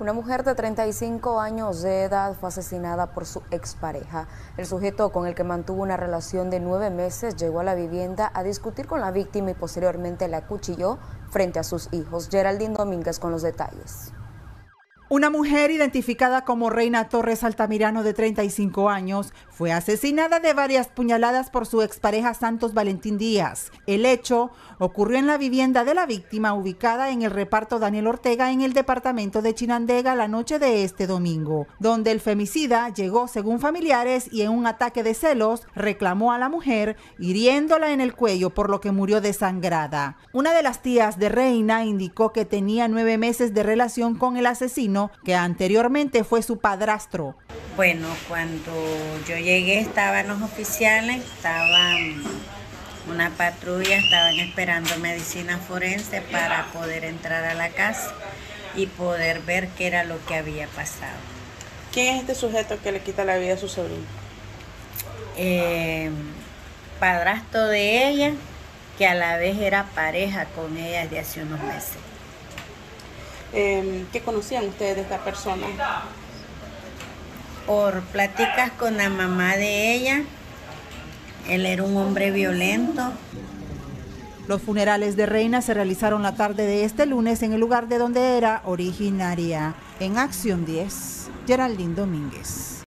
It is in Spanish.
Una mujer de 35 años de edad fue asesinada por su expareja. El sujeto con el que mantuvo una relación de nueve meses llegó a la vivienda a discutir con la víctima y posteriormente la acuchilló frente a sus hijos. Geraldine Domínguez con los detalles. Una mujer identificada como Reina Torres Altamirano de 35 años fue asesinada de varias puñaladas por su expareja Santos Valentín Díaz. El hecho ocurrió en la vivienda de la víctima ubicada en el reparto Daniel Ortega en el departamento de Chinandega la noche de este domingo, donde el femicida llegó según familiares y en un ataque de celos reclamó a la mujer hiriéndola en el cuello por lo que murió desangrada. Una de las tías de Reina indicó que tenía nueve meses de relación con el asesino que anteriormente fue su padrastro. Bueno, cuando yo llegué estaban los oficiales, estaban una patrulla, estaban esperando medicina forense para poder entrar a la casa y poder ver qué era lo que había pasado. ¿Quién es este sujeto que le quita la vida a su sobrino? Eh, padrastro de ella, que a la vez era pareja con ella de hace unos meses. Eh, ¿Qué conocían ustedes de esta persona? Por pláticas con la mamá de ella. Él era un hombre violento. Los funerales de Reina se realizaron la tarde de este lunes en el lugar de donde era originaria. En Acción 10, Geraldine Domínguez.